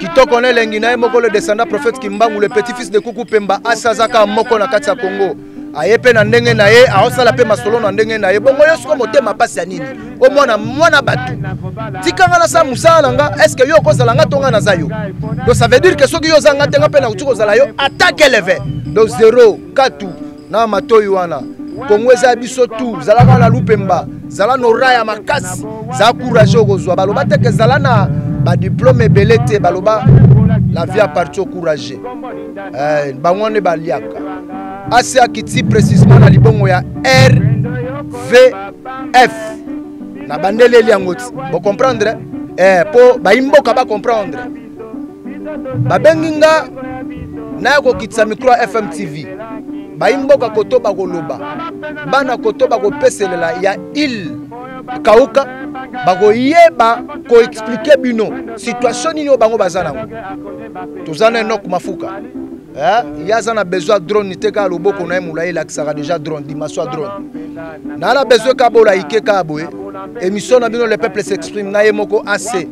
kitoko na elengi na ye moko le descendant prophète kimbangu le petit fils de kuku pemba asi azaka moko na kati ya congo aye mpe na ndenge na ye aosala mpe masolo na ndenge na ye bongo yo soko motema mpasi ya nini o mwana mwana bato tikanga nasala mosala na nga estce yo okozala nga to nga naza yo donc ça veut dire ke soki yo oza nga te nga mpe nakuti kozala yo ata keleve donc zero katu na matoyi wana kongo eza ya biso tu zalaka na lupemba zala na ora ya makasi zala courage okozwa baloba teke zala na badiplome ebele te baloba la vie aparti au courage eh, bango nde baliaka asi akiti précisement na libongo ya rvf na bandeleli yango ti bocomprendre eh, mpo baimboka bacomprendre babengi nga naya kokitisa mikro ya fm tv bayimboka koto bakoloba bana koto bakopeselela ya ile kauka bakoyeba koexplike bino situation nini oyo bango baza nango toza na enok mafuka Eh, ye aza na besoin ya drone te kaka loboko na ye molai elakisaka deja drone dimension ya drone naa na besoin kaka bolaike kaka boye émission na bino le peuple s'exprime na ye moko ac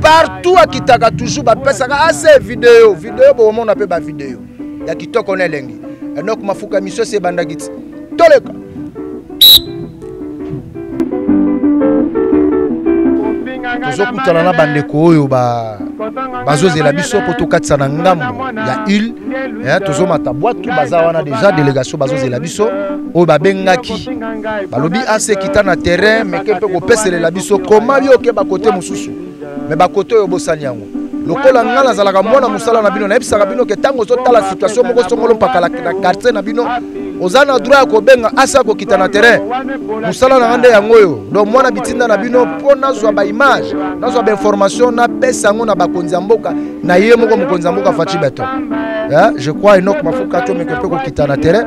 partout akitaka toujours bapesaka ac video video bokomona mpe bavideo ya kitoko na elengi enok mafuka emission se ebandaki ti toleka tozokutana na bandeko oyo bazozela biso mpo tokatisa na ngambo ya ile eh, tozomata bwatu baza wana deja delegation bazozela biso oyo babengaki balobi ase kita na terrain meke mpe kopeselela biso koma yoke bakote mosusu mais bakote oyo obosani yango lokola ngai nazalaka mwana mosala na bino nayebisaka bino ke ntango ozotala situation moko songolo mpaka na quartier na bino oza na droit ya kobenga asi akokita na terrain mosala na ngai nde yango oyo donc mwana bitinda na bino mpo nazwa baimage nazwa bainformation napesa yango na bakonzi ya mboka na ye moko mokonzi ya mboka faci beton eh, je crois enok mafuka atomeke mpe kokita na terrain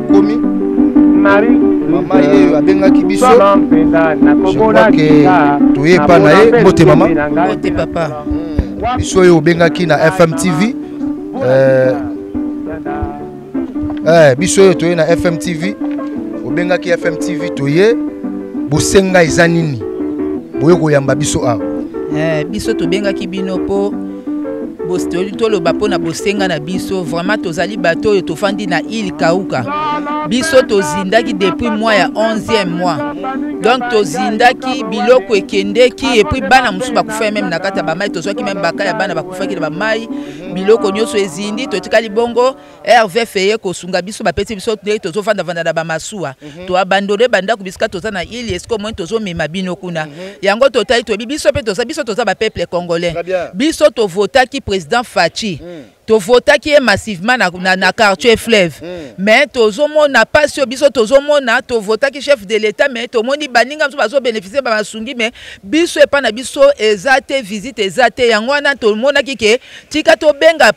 komi marie mama yeyo abengaki biso toye epa na ye mbote mama mbote papa hmm. biso oyo obengaki na fm tv eh, eh, biso oyo toye na fm tv obengaki fm tv toye bosenga eza nini boye koyamba biso awa eh, biso tobengaki bino mpo bostoli toloba mpo na bosenga na biso vraiment tozali bato oyo tofandi na ile kauka biso tozindaki depuis mwa ya 11e mois donc tozindaki biloko ekendeki epuis bana mosusu bakufai meme na kati ya bamai tozwaki meme baka ya bana bakufaki na bamai biloko nyonso ezindi totikali bongo rvf eye kosunga biso bapesi biso ndenge tozofandafanda na bamasuwa mm -hmm. toabandone bandako bisika toza na ili esika omoi tozomema bino kuna mm -hmm. yango totali toyebi biso mpe toza biso toza bapeuple congolais biso tovotaki président faci mm. tovotaki ye massivement na, na, na quartier fleuve mm. mais tozomona mpasi oyo biso tozomona tovotaki chef de l'état mais tomoni baninga biso bazobénéficie bamasungi mais biso epai na biso eza te visite eza te yango wana tomonaki ke tika tobenga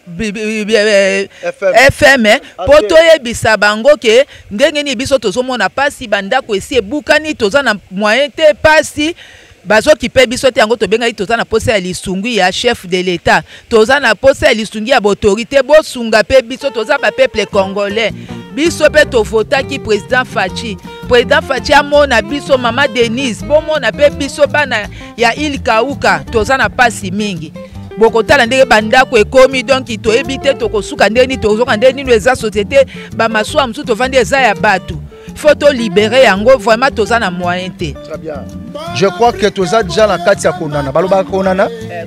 fm eh, mpo toyebisa bango ke ndenge nini biso tozomona mpasi bandako esi ebukani toza na moyen te mpasi bazokipe biso te yango tobengaki toza na mposa ya lisungu ya chef de l'etat toza na mposa ya lisungu ya baautorité bosunga mpe biso toza bapeuple congolais biso mpe tovotaki président faci président faci amona biso mama denise bomona mpe biso bana ya il kauka toza na pasi mingi bokotala ndenge bandako ekomi donki toyebi te tokosuka ndenge nini tozoka ndenge nini eza société bamasuwa mosusu tovandi eza ya bato faut tolibere yango vraiment toza na moyen te je crois que toza deja na kati ya konana balobaka konana eh,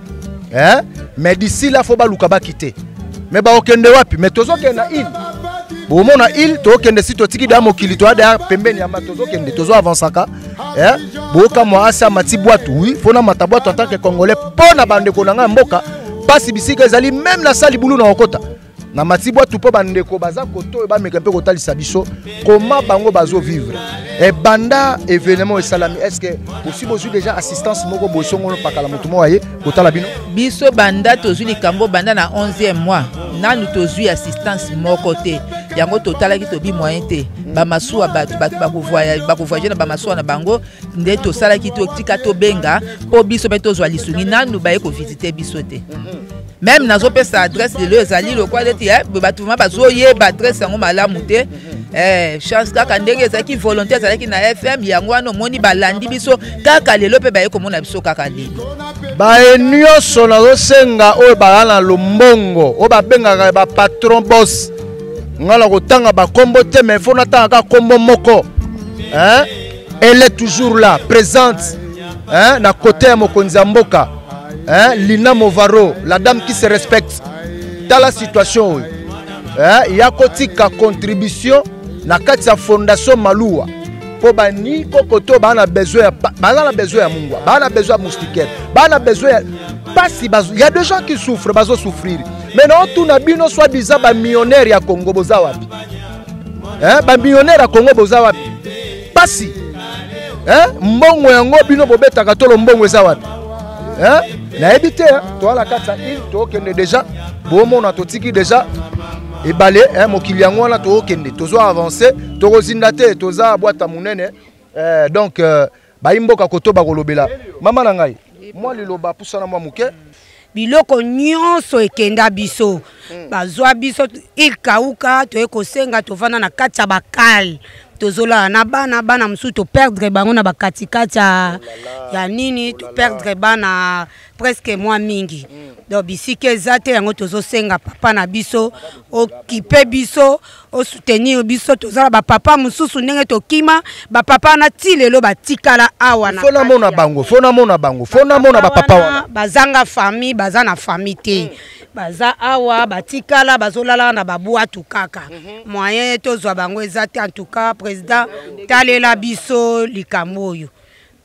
eh? mais d'ici là faut baluka bakite mais baokende wapi mais tozokende na ile bomona ile tokende si totiki da mokili toya da pembeni ya ma tozokende tozo avansaka eh? bokamwa asi amati bwatu wi mpo namata bwatu en tant que congolais mpo na bandeko na ngai ya mboka mpasi bisika ezali meme na sali bulu na kokota na mati bwatu mpo bandeko baza koto oyo bameka mpe kotalisa biso koma bango bazovivre ebanda eh, evenement esalami estce osi bozwi déjà assistance moko bosongono pakala moto moko aye kotala bino biso banda tozwi likambo banda na 11e mois nanu tozwi assistance moko te yango totalaki tobi moyen te bamasuwa bato bato bakovoyage na bamasuwa na bango nde tosalaki totika tobenga mpo biso mpe tozwa lisungi nanu baye kovisite biso te mm -hmm. meme nazopesa adresse lelo ezali lokola neti eh, bato vraimen bazoyeba adresse yango malamu te Eh, chance kaka ndenge ezalaki volonté ezalaki na fm yango wana omoni balandi biso kaka lelo mpe baye komona biso kaka lelo baye nyonso nazosenga oyo baya na lombongo oyo babengaka bapatron bos ngai na kotanga bakombo te mai fo natanga kaka kombo moko eh? Elle est toujours là, présente hein, na côté ya mokonzi ya mboka hein, Lina Movaro, la dame qui se respecte. Tala situation oyo hein, ya kotika contribution na kati ya fondation Maluwa mpo bani kokoto baa na besoin ya baza na besoin ya mungwa baa na besoin ya moustiquaire baa na besoin ya mpasi ya des gens qui souffre bazo souffrir mais naotuna bino soit disant bamillionnaire ya congo boza wapi eh, bamillionnaire ya congo boza wapi pasi eh, mbongo yango bino bobetaka tolo mbongo eza wapi eh, nayebi te eh, toala kati ya ile tokende deja bomona totiki deja ebale eh, mokili yango wana tokokende tozo avance tokozinda te toza bwata monene eh, donc eh, bayi mboka koto bakolobela mama na ngai mwa liloba pusana mwa moke biloko nyonso ekenda biso hmm. bazwa biso ikauka toye kosenga tovanda na kati ya bakale tozolala na bana bana mosusu toperdre bango na bakatikati ya nini toperdre bana presque mwa mingi donc bisika eza te yango tozosenga papa na biso okipe biso osoutenir biso toza na bapapa mosusu ndenge tokima bapapa wana ti lelo batikala awa fo namona bango fo namona bango fo namona bapapa wana bazanga famille baza na famille te mm. baza awa batikala bazolala na babwatu kaka mhm. moyen tozwa bango eza te en tout cas président talela biso likambo oyo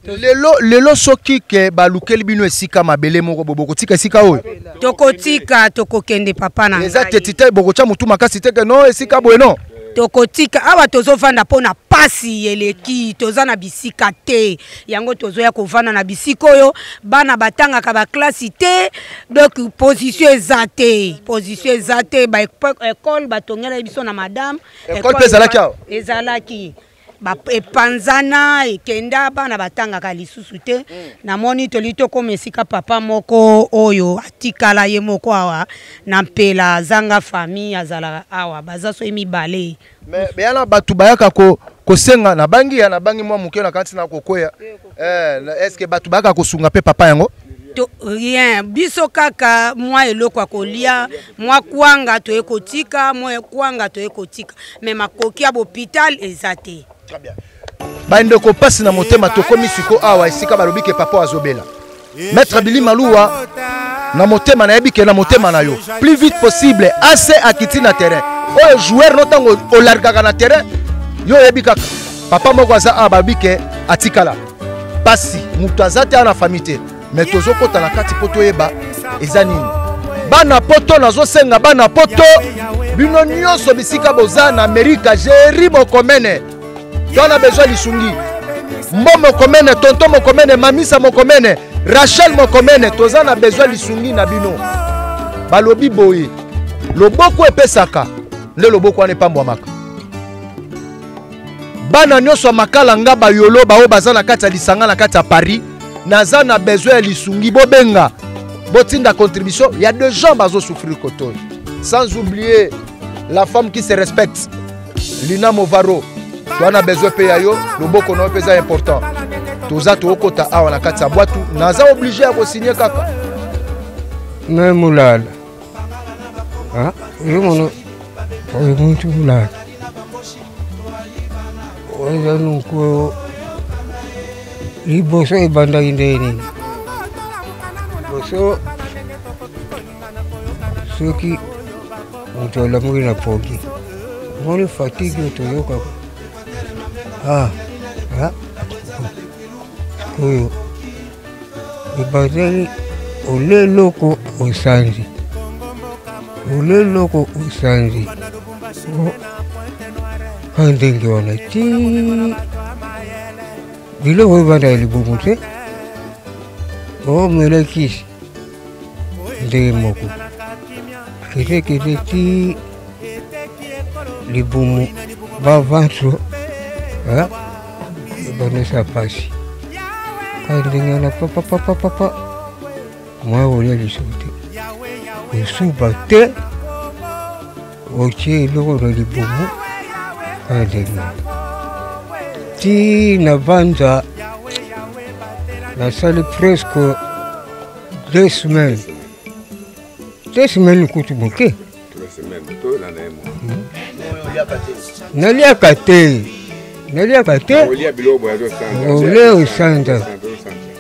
lelo lelo soki ke balukeli bino esika mabele moko bo bokotika esika oyo tokotika tokokende papa na eza teti te bokotya motu makasi te ke no esika boye no tokotika awa tozovanda mpo na pasi eleki toza na bisika te yango tozoya kovanda na bisika oyo bana batangaka baklasi te donc position eza te position eza te baekole batongela biso na madame ekole mpe ezalaki awa ezalaki epanzana ekenda bana batangaka lisusu te mm. namoni toli tokoma esika papa moko oyo atikala ye moko awa na mpela azanga famille azalaka awa baza soki mibale me yana bato bayaka kosenga ko nabangi ya nabangi mwa moke na kati na kokweya Eh, est-ce que batu baka kosunga pe papa yango? To, rien biso kaka mwa eloko ya kolia mwa kwanga toye kotika mwa kwanga toye kotika me makoki ya bopital eza te bandeko mpasi na motema tokomi siko awa esika balobi ke papa azobela Maître Billy Maloua, na motema nayebi ke na motema na yo plus vite possible ac akiti na terrain oyo joueur no ntango olargaka na terrain yo oyebi kaka papa moko aza awa babi ke atikala mpasi moto aza te awa na famille te mais tozokɔta na kati mpo toyeba eza nini bana poto nazosenga bana poto bino nyonso bisika boza na amerika jeri bokomene to na besoin lisungi mbo mokomene tonto mokomene mamisa mokomene rachel mokomene toza na besoin lisungi na bino balobi boye loboko epesaka nde loboko wana epambwamaka bana nyonso ya makala nga bayolo baoyo baza na kati ya lisanga na kati ya paris naza na besoin ya lisungi bobenga botinda contribution ya de gens bazosouffrir kotoyo sans oublier la femme qui se respecte lina movaro toa na besoin mpe ya yo loboko na yo mpe eza important toza tookota awa na kati ya bwatu naza oblige ya kosigne kaka na molala ozomono oyo muntu molala oza noko liboso ebandaki ndenge nini liboso soki moto alamuki na pongi omoni fatigue oyo toyokaka ah, ah. oyo ebandeli olie eloko osanzi olie eloko osanzi ka ndenge wana ti biloko ebanda ya libumu te omelekisi ndenge moko kelekele ti libumu bavanso ebanesa mpasi kaka ndenge wana papapapapapa mwa olia lisoko te kosuba te otie eloko na libumu aleli ti nabanza nasali presque deux semaines deux semaines kutu moke naliaka te naliaka te ole osanza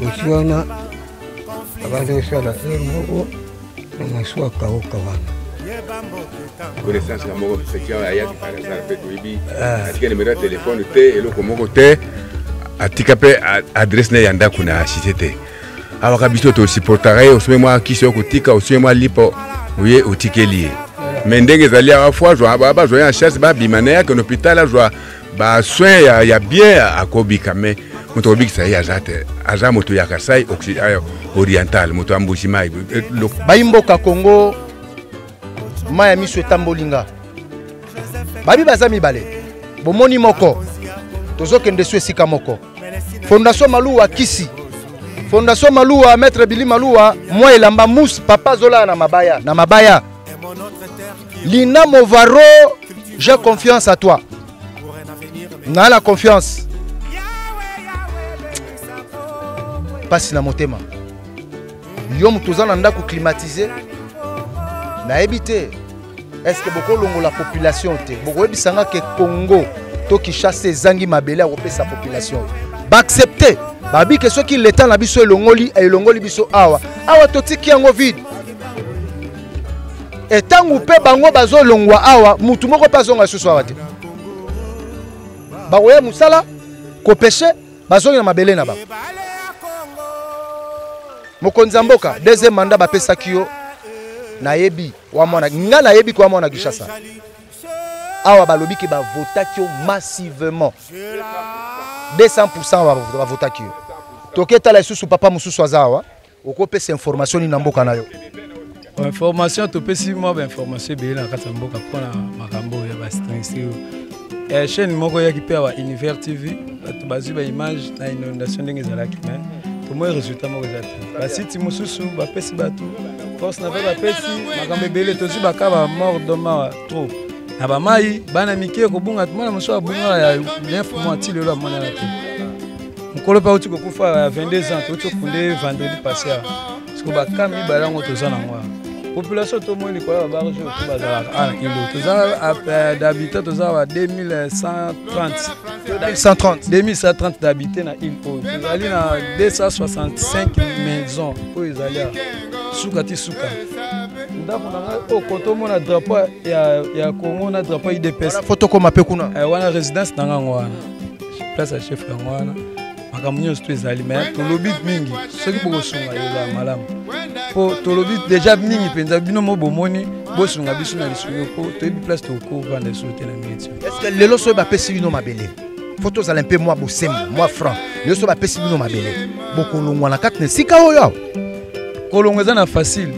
Losi wana abandi kosala heure moko na masuwa kauka wana connaissance na moko sekia ayaki par hasard mpe toyebi ah. atika numero ya telefone te eloko moko te atika mpe adresse na ye ya ndako na cité te awaka biso tosupportaka ye osome mwa kisi okotika osome mwa lipo oye otikeli ye me ndenge ezali awa fo azwa bazwa ye en charge babima na yake na hôpital azwa ba soin ya, ya bien akobika me moto akobikisa ye aza te aza moto ya kasai oriental moto ya mbuji mai eh, bayi mboka congo mai ya miso etamboli nga babi baza mibale bomoni moko tozokende so esika moko fondation maluwa kisi fondation maluwa maître bili maluwa mwa elamba mousse papa azolala na mabaya na mabaya Lina Movaro, j'ai confiance à toi. N'a la confiance. Passe na motema. Yo moto oza na ndako climatisé. Nayebi te. Est-ce que boko longo la population te? Boko yebisa nga ke Congo to Kinshasa ezangi mabele akopesa population. Ba accepter. Babi ke soki l'État na biso elongoli elongoli biso awa. Awa totiki yango vide. etangu eh, pe bango bazo longwa awa mutu moko pe azonga susu awa te bakoya musala kopeshe bazongi na mabele na bango mokonzi ya mboka deuxième mandat bapesaki yo nayebi wa mwana nga nayebi kwa mwana kishasa awa balobi ke bavotaki yo massivement 200 pourcent bavotaki yo toke tala lisusu papa mosusu aza awa okopesa information nini na mboka na yo information topesi mwa bainformation ebele na kati ya mboka mpona makambo ya bastressio eh, chaîne moko eyaki mpe awa univers tv bato bazwi baimage na inondation ndenge ezalaki mai tomoi résultat moko eza te basiti mosusu bapesi bato force na mpe bapesi makambo ebele tozwi baka bamort doma trop na bamai bana mike kobunga mwana mosusu abunga ya 9 mois ti lelo amonana te mokolo mpe auti kokufa ya 22 ans touti okunde vendredi passé awa siko baka mibale yango toza na yango population tomoni likolo ya babarge oyo to bazalaka a na kilo toza euh, d'habitant toza ba 2130 2130 d'habité na ile oyo tozali na 265 maison oyo ezali awa suka ti suka ndako na ngai oyo oh, kotomona drapo ya congo na drapo idps fo tokoma mpe kuna eh, wana résidence na ngai yango wana place ya chef yango wana makambo nyonso to ezali me tolobi mingi soki bokosunga eza malamu mpo tolobi deja mingi mpenza bino mo bomoni bosunga biso na lisolo mpo toyebi place tokovanda lisolo te na meti eske lelo soki bapesi bino mabele mpo tozala mpe mwa bosembo mwa franc lelo soki bapesi bino mabele bokolongwa na kati na esika oyo awa kolongwa eza na facile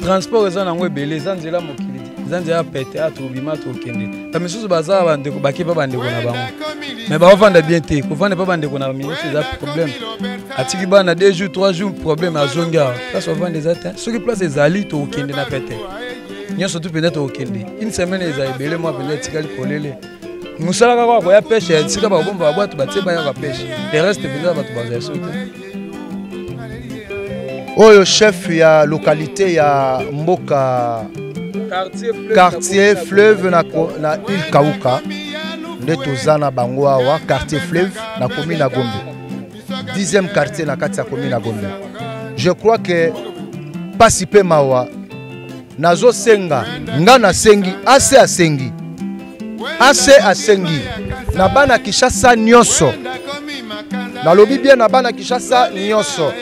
transport eza nango ebele eza nzela mokili eza nzela ya pete a tobima tokende ba misusu baza bandeko bakeba bandeko na bango me baofanda bien te kofanda mpe bandeko na minisi eza problème atiki bana deux jours trois jours problème azongi awa place ofanda eza te soki place ezali tokokende na pete nyonso tu mpenza tokokende une semaine eza ebele mwa mpenza etikali polele mosala kaka bakoya peshe ya esika bakobomba babwato batie bayaka peshe le reste mpenza bato bazali soki te oyo chef ya localité ya mboka quartier fleuve na, na ile kauka nde toza na bango awa quartier fleuve na commune ya gombe dixième quartier na kati ya commune ya gombe je crois que mpasi mpe mawa nazosenga nga nasengi ase asengi ase asengi na bana kinshasa nyonso nalobi bien na bana kinshasa nyonso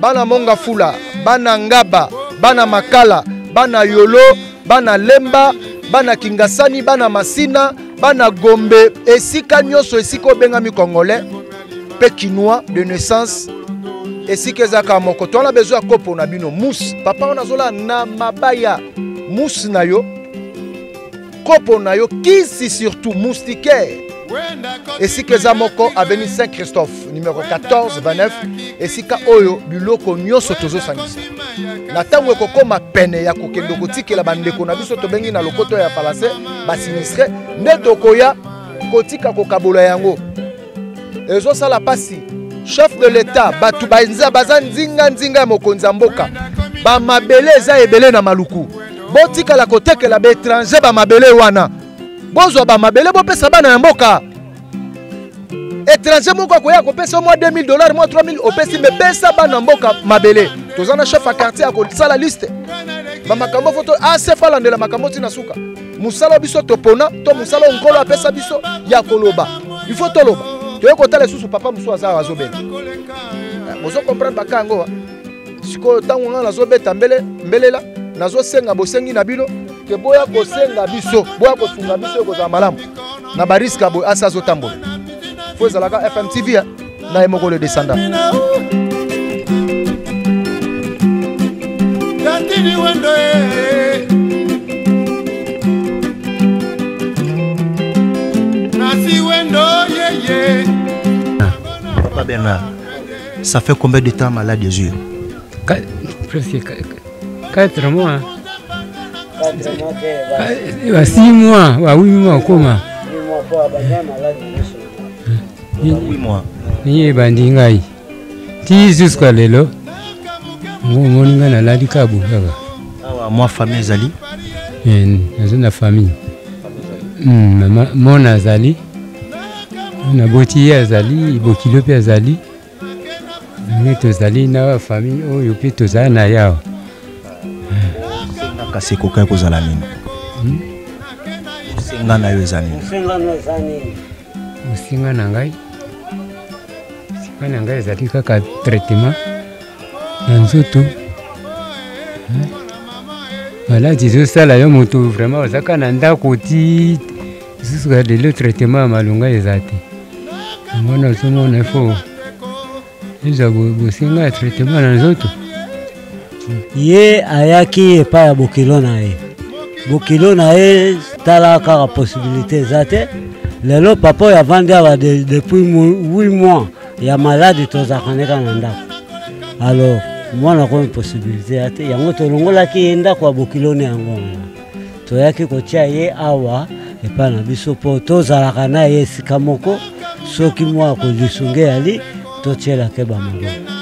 bana mongafula bana ngaba bana makala bana yolo bana lemba bana kingasani bana masina bana gombe esika nyonso esika obengami congolais pekinois de naissance esika ezalaka moko to wana bezo ya kopo na bino mousse papa wana azola na mabaya mousse na yo kopo na yo kisi surtout moustiquaire esika eza moko aveni saint christophe numero 14 29 esika oyo biloko nyonso tozosangisa na ntango ekokoma pene ya kokende kotikela bandeko na biso tobengi na lokoto ya palase basinistre nde tokoya kotika kokabola yango ezosala mpasi chef de l'etat bato baza nzinga nzinga ya mokonzi ya mboka bamabele eza ebele na maluku botikala kotekela baétranger bamabele wana bozwa bamabele bopesa bana ya mboka étranger moko akoya kopesa mwa 2000 dollars mwa 3000 opesi me pesa bana mboka mabele toza na chef ya quartier akosala liste bamakambo foto asefa alandela makambo ntina suka mosala oyo biso topona to mosala oyo nkolo apesa biso ya koloba il faut toloba toye kotala lisusu papa mosusu aza awa azobela eh, bozo comprendre baka yango sikoyo ntango ngai nazobeta mbele mbelela nazosenga bosengi na bino ke boya kosenga biso boya kosunga biso ekozala malamu na bariske ya boye asi azotambola fo ezalaka fmtv na ye moko le desanda tantini wendo eh. nasi wendo yeye papa bernard ça fait combien de temps malade des yeux presque 4 mois ba 6 mois ba 8 mois okoma Ni ebandi ngai ti jusqu'à lelo omoni ngai nalali kaka boye kaka awa mwa famille ezali naza na famille mama mona azali naboti ye azali bokilo mpe azali Mimi tozali na famille oyo mpe tozali na yawa kasi ekokaki kozala nini hmm? mosenga na yo eza nini mosenga na ngai mosenga na ngai ezali kaka traitement na nzoto hmm? maladi ezosala yo moto vraiment ozaka na ndako ti Jusqu'à lelo traitement ya malonga eza te yango nazomona ifo eza bosenga ya traitement na nzoto ye ayaki epai ya bokilo na ye bokilo na ye tala kaka possibilité eza te lelo papa oyo avandi awa depuis 8 mois ya maladi tozalaka ndeka na ndako alors mwana komi possibilité ya te yango tolongolaki ye ndako ya bokilo na yango wana toyaki kotia ye awa epai na biso mpo tozalaka na ye esika moko soki mwa kolisunge yali totyelake bamaboko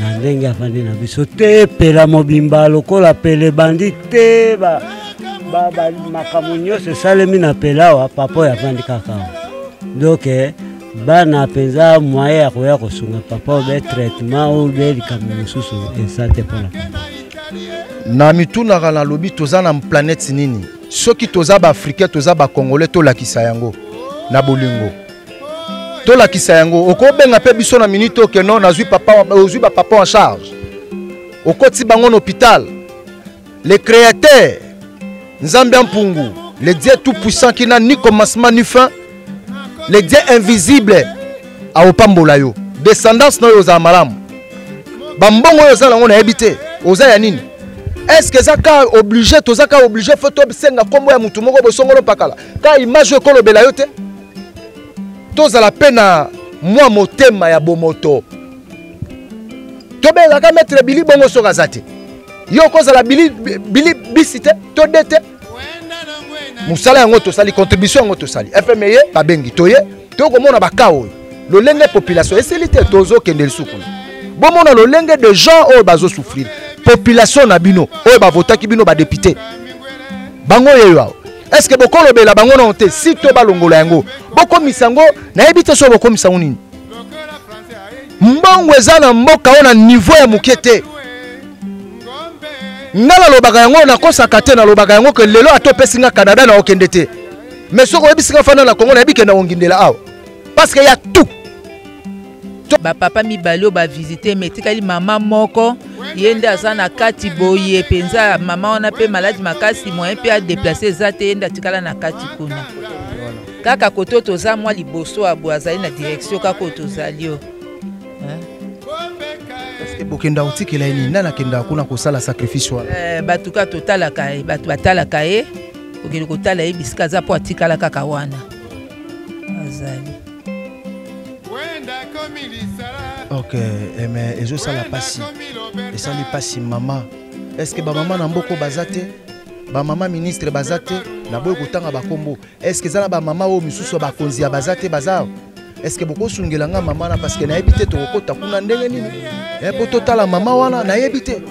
na ndenge afandi na biso te pela mobimba lokola pela ebandi te makambo nyonso esalemi na pela awa papa oyo afandi kaka awa donk eh, bana mpenza moye ya koya kosunga papa obe traitement obe likambo mosusu eza te mpona na mitunaka nalobi toza na planète nini soki toza baafricain toza bacongolais tolakisa yango na bolingo tolakisa yango okobenga mpe biso na minute oke no nazwi papa ozwi bapapa en charge okoti bango na hôpital Le créateur, Nzambe Ampungu, le Dieu tout-puissant qui n'a ni commencement ni fin, le Dieu invisible, aopambola yo. Descendance na yo ozala malamu. Bambongo oyo oza nango nayebi te, oza ya nini? est-ce que eza ka oblige toza ka oblige fo tosenga nkombo ya motu moko bosongolo mpakala ka image oyo ekolobela yo te tozala mpe na mwa motema ya bomoto tobengaka metre bili bongo soki aza te yo okozala bili, bili bisi te to de te mosala yango tosali contribution yango tosali fme ye babengi toye toyei komona baka oyo lolenge population esili te tozokende lisuku bomona lolenge de gens oyo bazosouffrir population na bino oyo bavotaki bino badepute bango yeyo awa est ce que bokolobela bango nao te si to balongola yango bokomisa yango nayebi te soki bokomisa yango nini mbongo eza na mboka oyo na niveau ya moke te nga nalobaka yango nakosaka te nalobaka yango ke lelo ata opesi nga canada na okende te mais soki oyebisi nga fanda na kongo nayebi kenda kongindela awa parce que ya tout bapapa mibale oyo bavisite ma etikali mama moko ye nde aza na kati boye mpenza mama wana mpe maladi makasi moyen mpe adeplace eza te ye nde atikala na kati kuna kaka kote oyo toza mwa liboso ya boye azali na direction kaka oyo tozali oyo bokenda kotikela ye nini nani akendaka kuna kosala sacrifice wana eh, bato kaka totalaka ye bato batalaka ye okende kotala ye bisika aza mpo atikala kaka wana azali ok eh, mais ezosala mpasi esali mpasi mama estce bamama na mboko baza te bamama ministre baza te naboyi kotanga bakombo Est-ce que ezala ba mama oyo misusu ba konzi ya baza te baza? Est-ce que boko sungela nga mama na parce que na yebite to kokota kuna ndenge nini? Eh poto tala mama wana na yebite.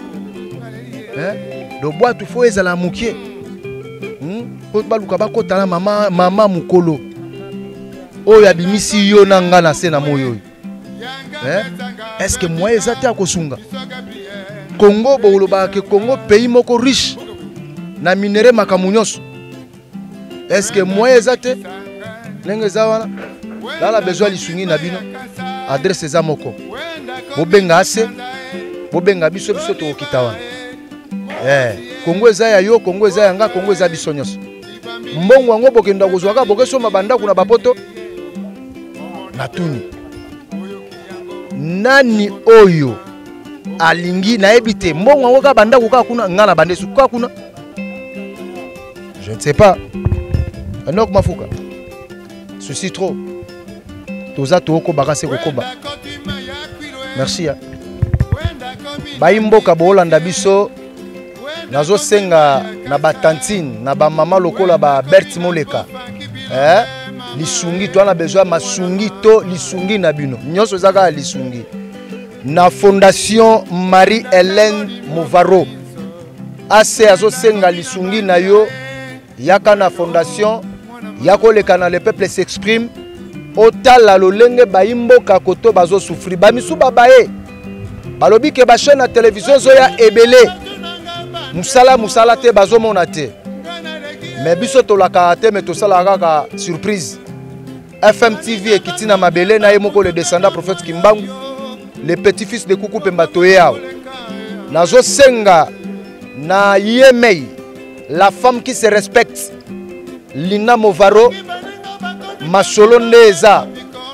Eh do bois tu faut ezala mukie. Hmm? Po baluka bakota na mama mama mukolo. Oyo abimisi yo na nga na se na moyo. Eh? Est-ce que moi ezate akosunga? Congo bolobaka ke Congo pays moko riche na minerais makambo nyonso eske moyen eza te ndenge eza wana lala besoin lisungi na bino adresse eza moko bobenga ase bobenga biso biso tokokita wana eh, kongo eza ya yo kongo eza ya nga kongo eza biso nyonso mbongo yango bokenda kozwaka bokesomba bandako na bapoto natuni nani oyo alingi nayebi te mbongo yango kaka bandako kaka kuna ngai na bande suku kaka kuna Je ne sais pas. Anok Mafuka. Ceci trop. Toza toko bakase kokoba. Merci. Ya. Bayi mboka bolanda biso nazosenga na batantine na bamama lokola ba bert moleka eh? lisungi to wana besoin masungi to lisungi na bino nyonso eza kaka lisungi na fondation marie helene movaro ase azosenga lisungi na yo yaka na fondation ya koleka na le peuple s'exprime otala lolenge bayi mboka koto bazosufri bamisu babaye balobi ke bachaine na televizio ezoya ebele mosala mosala te bazomona te me biso tolakaka te me tosalaka kaka surprise FMTV ekiti na mabele na ye moko le descendant prophète Kimbangu le petit fils de Kuku Pemba toye awa nazosenga na yemei la femme qui se respecte Lina Movaro masolo nde eza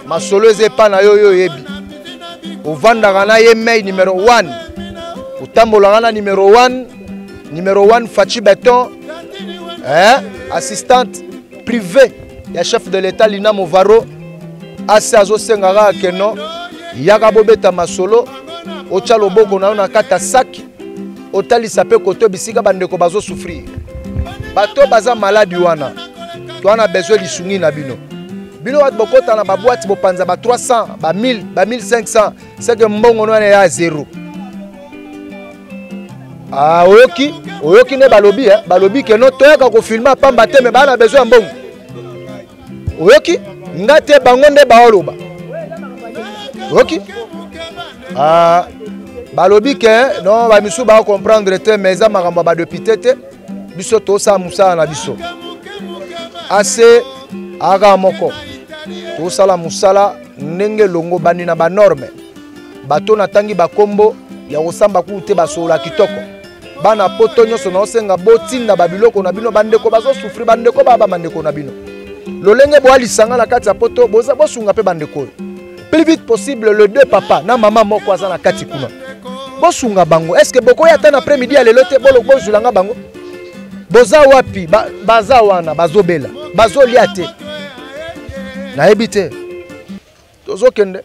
masolo eza epa na yo yo oyebi ovandaka na ye mei numero 1 otambolaka na numero 1 numero 1 faci beton eh, assistante prive ya chef de l'etat lina movaro asi azosenga kaka keno yaka bobeta masolo otya loboko na yo na kati ya saki otalisa mpe koto bisika bandeko bazosouffrir bato baza maladi wana to wana besoin lisungi na bino bino bato bokota na babwati bopanza ba 300 ba 1000 ba 1500 seke mbongo nwana ya zero ah, oyoki oyoki nde balobi eh? balobi keno toyaka kofilme apamba te me baa na besoin ya mbongo oyoki nga te bango nde baoloba oyoki ah, balobi ke eh? no bamisusu baacomprendre te mais eza makambo ya badepute te biso tosala mosala na biso ase aka moko tosala mosala ndenge elongobani na banorme bato natangi bakombo ya kosamba kuku te basolola kitoko bana poto nyonso naosenga botinda babiloko na bino bandeko bazosufri bandeko baa bamandeko na bino lolenge boya lisanga na kati ya poto bosunga mpe bandeko oyo plus vite possible le deux papa na mama moko aza na kati kuna bosunga bango est ce que bokoya ata na après midi ya lelo te bozwila nga bango boza wapi baza ba wana bazobela bazolia te nayebi te tozokende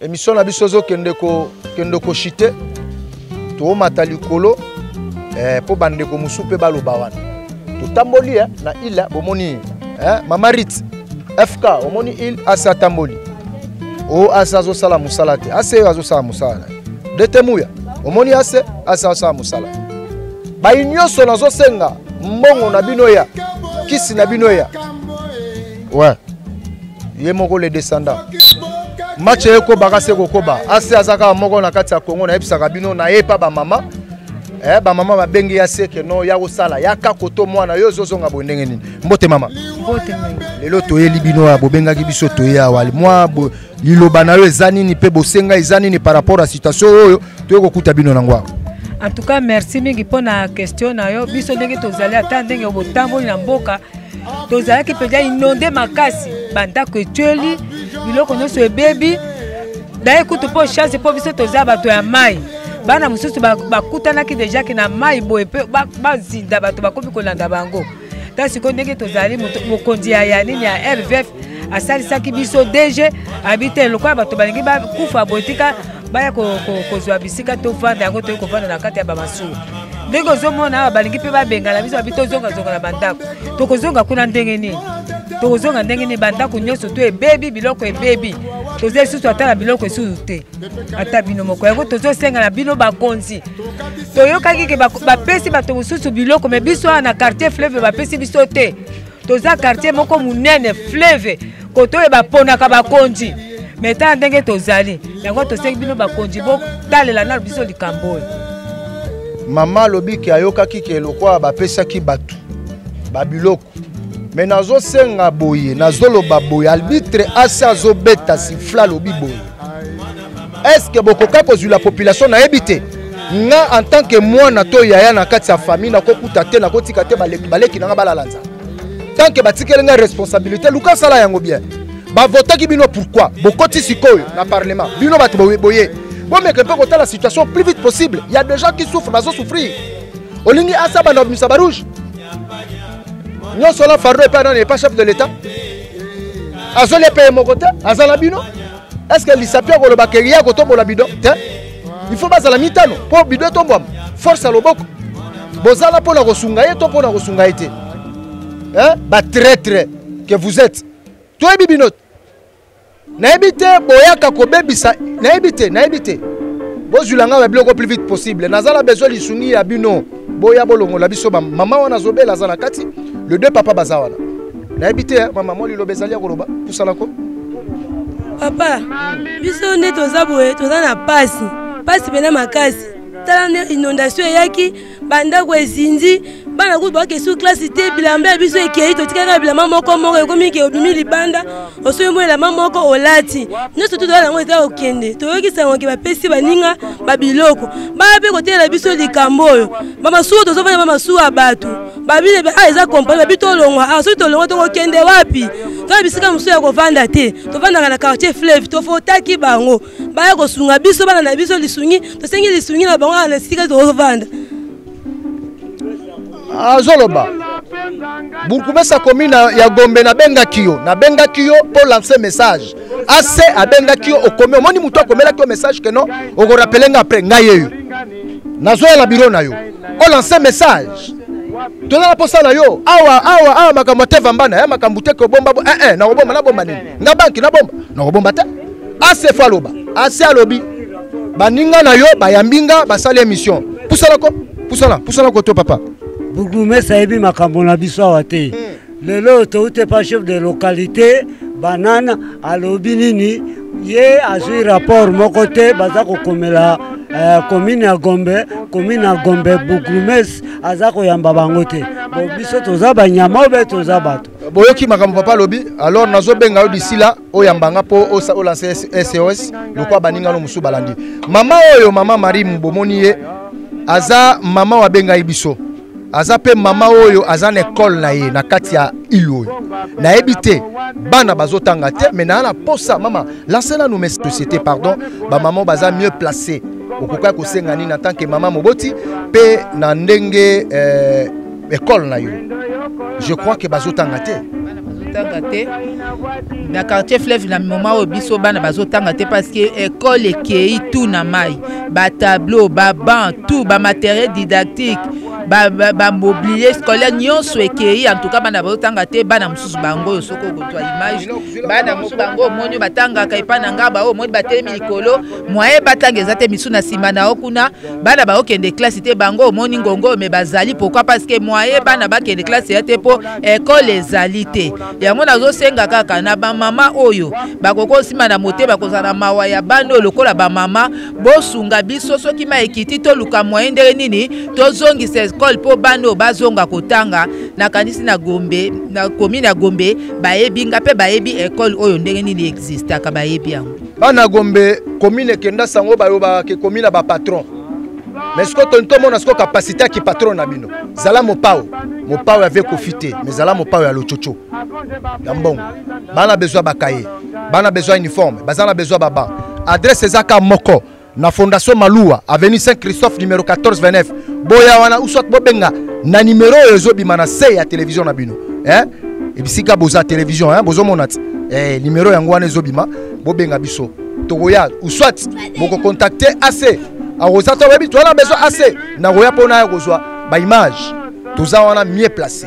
emission na biso ezokende kokende koshite toomata likolo eh, mpo bandeko mosusu mpe baloba wana totamboli eh, na ila bomoni eh, mama rit fk omoni il asi atamboli o asi azosala mosala te asi oyo azosala mosala na ye detemuya omoni asi asi azosala mosala bayi nyonso nazosenga mbongo na bino ya kisi na bino ya ouais ye moko le descendant match ekobaka se kokoba ase aza kaka moko na kati ya kongo nayebisaka bino naye epa bamama eh, bamama babengi ya seke no ya kosala yaka koto mwana yo ozozonga boye ndenge nini mbote mama lelo toyeli bino ya bobengaki biso toye awa mwa liloba na yo eza nini mpe bosenga eza nini par rapport ya situation oyo toye kokuta bino nango awa en tout cas merci mingi mpo na question na yo biso ndenge tozali ata ndenge botamboli na mboka tozalaki mpenza inonde makasi bandako etyoli biloko nyonso ebebi daye kutu mpo chance mpo biso toza bato ya mai bana mosusu bakutanaki ba deja ke na mai boye mpe bazinda ba bato bakomi kolanda bango ta sikoyo ndenge tozali mokonzi ya nini ya rvf asalisaki biso dg abi te lokola bato balingi bakufa botika baya kozwa bisika tofanda yango toyei kofanda na kati ya bamasuwa ndenge ozomona awa balingi mpe babengana biso babi tozongazonga na bandako tokozonga kuna ndenge nini tokozonga ndenge nini bandako nyonso to ebebi biloko ebebi toza lisusu ata na biloko esusu te ata bino moko yango tozosenga na bino bakonzi toyokaki ke bapesi bato mosusu biloko me biso awa na quartier fleuve bapesi biso te toza quartier moko monene fleuve koto oyo baponaka bakonzi me tala ndenge tozali yango tosengi bino bakonzi botalela nalo biso likambo oyo mama alobi ke ayokaki ke lokwa bapesaki bato babiloko me nazosenga boye nazoloba boye albitre asi azobeta sifla alobi boye est ce que bokoka kozwila population nayebi te nga en tant que mwana to yaya na kati ya famille nakokuta te nakotika te baleki baleki na nga balala nzala tant que batikeli nga responsabilité luka sala yango bien bavotaki bino pourquoi bokoti sikoyo na parlement bino bato boye bomeke mpe kotala situation plus vite possible ya des gens qui souffre bazosouffrir olingi asa banda bimisa barouge nyonso la fardo epai nani epai chef de l'état azolia mpe ye moko te aza na bino estce que lisapi akoloba ke ye akotombola bido te il faut bazala mitano mpo bido etombwama force ya loboko bozala mpo na kosunga ye to mpo na kosunga ye te batraitre que vous êtes toyebi bino nayebi te boyaka kobebisa nayebi te nayebi te bozwila ngai babiloko plus vite possible naza na besoin lisungi ya bino boya bolongola biso mama wana azobela aza na kati le deux papa baza wana nayebi te eh, mama mwa liloba ezali ya koloba pusana ko papa biso nde toza boye toza na pasi pasi mpena makasi tala nde inondation eyaki bandako ezinzi bana kutu bake sur classe te bilamba ya biso ekei totikaka bilamba moko moko ekomi ke obimi libanda osoi mwa elamba moko olati nyonso tu toyala yango eza kokende toyokisa yango ke bapesi baninga babiloko baya mpe kotelela biso likambo oyo bamasuwa tozofanda bamasuwa ya bato babine a ah, eza kompani babi tolongwa a ah, soki tolongwa tokokende wapi tona bisika mosusu ya kovanda te tofandaka na quartier fleuve tofotaki bango baya kosunga biso bana na biso lisungi tosengi lisungi na bango na esika tozovanda azoloba bunkumesa komine ya gombe nabengaki yo nabengaki yo mpo lance message ase abengaki yo okomi omoni moto akomelaki yo message keno okorapele nga apres ngai yeyo nazoya na biro na yo olance message toza na mposa na yo awa awa awa makambo ya tevambana ya makambo te kobomba eh, eh, nakobomba nabomba nini nga banki nabomba nakobomba te asefa aloba ase alobi baninga na yo bayambi nga basali émission pusana ko pusana pusana koto papa bourgmestre ayebi makambo na biso awa te hmm. lelo touti epa chef de localité banane alobi nini ye azwi rapport moko te baza kokomela eh, commune ya gombe commune ya gombe bourgmestre aza koyamba bango te bo biso toza banyama obe toza bato boyoki makambo papa alobi alors nazobenga yo disila oyamba nga mpo olanse sos lokola baninga no mosusu balandi mama oyo mama marie bomoni ye aza mama oyo abengai biso aza mpe mama oyo aza na ekole na ye na kati ya ile oyo nayebi te bana bazotanga te me naa na posa mama lanse nanu mes société pardon bamama oyo baza mieux place okokaki kosenga nini en tant que mama moboti mpe na ndenge eh, École na yo. Je crois que bazotanga te. Bazotanga te. Na quartier fleuve na moment oyo biso bana bazotanga te parce que école ekei tout na mai. Ba tableau, ba banc, tout ba matériel didactique, ba, ba, ba mobilier scolaire nyonso ekei en tout cas bana bazotanga te bana mosusu bango oyo soki okotwa image bana mosusu bango omoni batangaka epai na ngai baoyo omoni batelemi likolo moye batanga eza te misu na nsima na yo kuna bana bakokende klase te bango omoni ngongo me bazali pourkui parce que moye bana bakende klase ya te mpo ekole ezali te yango nazosenga kaka na bamama oyo bakoki osima na motema kozala na mawa ya bana oyo lokola bamama bosunga biso soki ma ekiti toluka moye ndenge nini tozongisa ekole mpo bana oyo bazonga kotanga nakanisi na gombe na komi na gombe bayebi nga mpe bayebi ekole oyo ndenge nini existaka bayebi yango bana gombe commune ekenda sango bayobaka ke commune ya bapatron mais sikoyo toni tomona sikoyo kapasité ya kipatron na bino zala mopao mopao ya ve kofi te mais zala mopao ya lococo ya mbongo bana bezwa bakaye bana bezwa uniforme baza na bezwa baban adresse ezaka moko na fondation maluwa avenue saint christophe numero 14 29 boya wana ou soit bobenga na numero oyo ezobima na se ya télévision na bino eh? ebisika boza télévision eh? bozomona ti eh, numero yango wana ezobima bobenga biso tokoya ou soit bokocontacte ac akoza to bayebi toza na besoin ac nakoya mpo naya kozwa baimage toza wana mieux place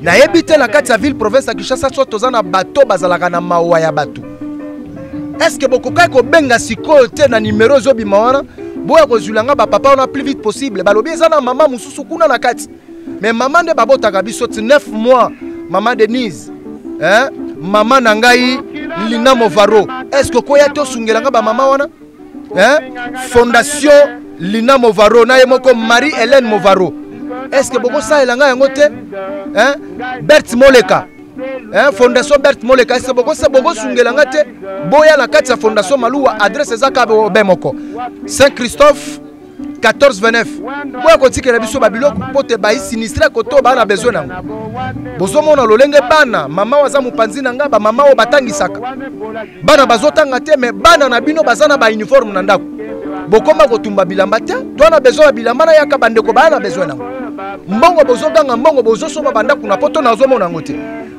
nayebi te na kati ya ville province ya kinshasa so toza na bato bazalaka na mawa ya bato eske bokokaki kobenga sikoyo te na nimero ezobima wana boya kozwila nga bapapa wana plus vite possible balobi eza na mama mosusu kuna na kati me mama nde babotaka biso ti 9 mois mama denise eh? mama na ngai lina movaro eske okoya tosungela nga bamama wana eh? fondation lina movaro na ye moko marie hélène movaro est ce que bokosalela ngai yango te eh? bert moleka eh, fondation bert moleka ese bokosa bokosungela nga te boya na kati ya fondation maluwa adresse eza kabe obe moko saint christophe 1429 boya kotikela biso babiloko mpo te bayi sinistre koto baa na besoin na yango bozomona lolenge bana mama oyo aza mopanzi na ngai bamama oyo batangisaka bana bazotanga te me bana na bino baza na bauniforme na ndako bokoma kotumba bilamba te to na besoin ya bilamba na yaka bandeko baa na besoin na yango mbongo bozoganga mbongo bozosomba bandako na poto nazomona yango te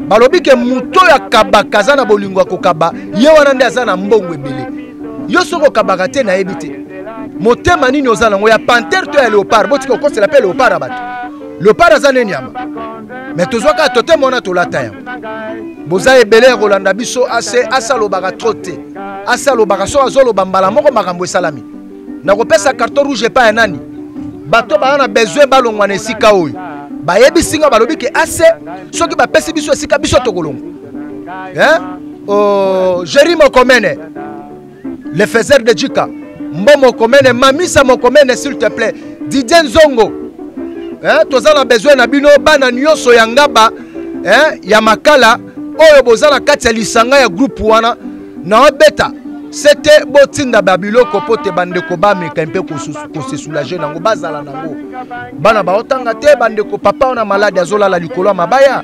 balobi ke moto oyo akabaka aza na bolingo ya kokaba ye wana nde aza na mbongo ebele yo soki okabaka te nayebi te motema nini oza nango ya pantere to ya leopard botika okosela mpe leopard ya bato leopard aza nde nyama me tozwa kaka totema wana tolata yango boza ebele ya kolanda biso ase ase alobaka tro te ase alobaka soki azoloba mbala moko makambo esalami nakopesa carton rouge epai ya nani bato baa na besoin balongwa na esika oyo bayebisi nga balobi ke ase soki bapesi biso esika biso tokolongwa hein? oh, jeri mokomene le faiseur de jika mbo mokomene mamisa mokomene s'il te plaît didie nzongo hein? toza na besoin na bino bana nyonso ya ngaba hein? ya makala oyo boza na kati ya lisanga ya groupe wana na obeta sete botinda babiloko mpo te bandeko bameka mpe kosesoulage nango bazala nango bana baotanga te bandeko papa wana maladi azolala likolo ya mabaya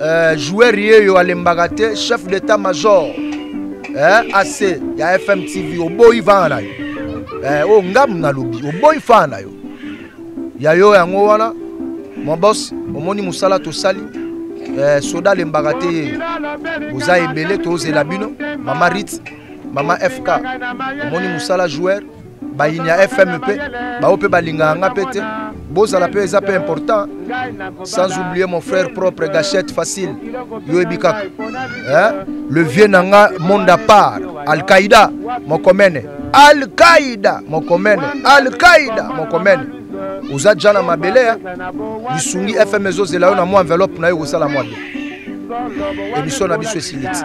eh, joueur yeyo alembaka te chef d'état major eh, ac ya fm tv oboyi vana na yo eh, oyo ngamu nalobi oboyi fana na yo ya yo yango wana mon bos omoni mosala tosali eh, soda alembaka te yeyo boza ebele tozela bino mama rit mama fk omoni mosala joueur bayini ya fm mpe baoyo mpe balingaka nga mpe te bozala mpe eza mpe important sans oublier mon frère propre gachette facile yoyebi kaka eh? le vieux na nga monde à part alqaïda mokomene alqaïda mokomene alqaïda mokomene oza ja na mabele ya lisungi fm ezozela yo na mwa enveloppe na yo kosala mwa bien emission na biso esiliti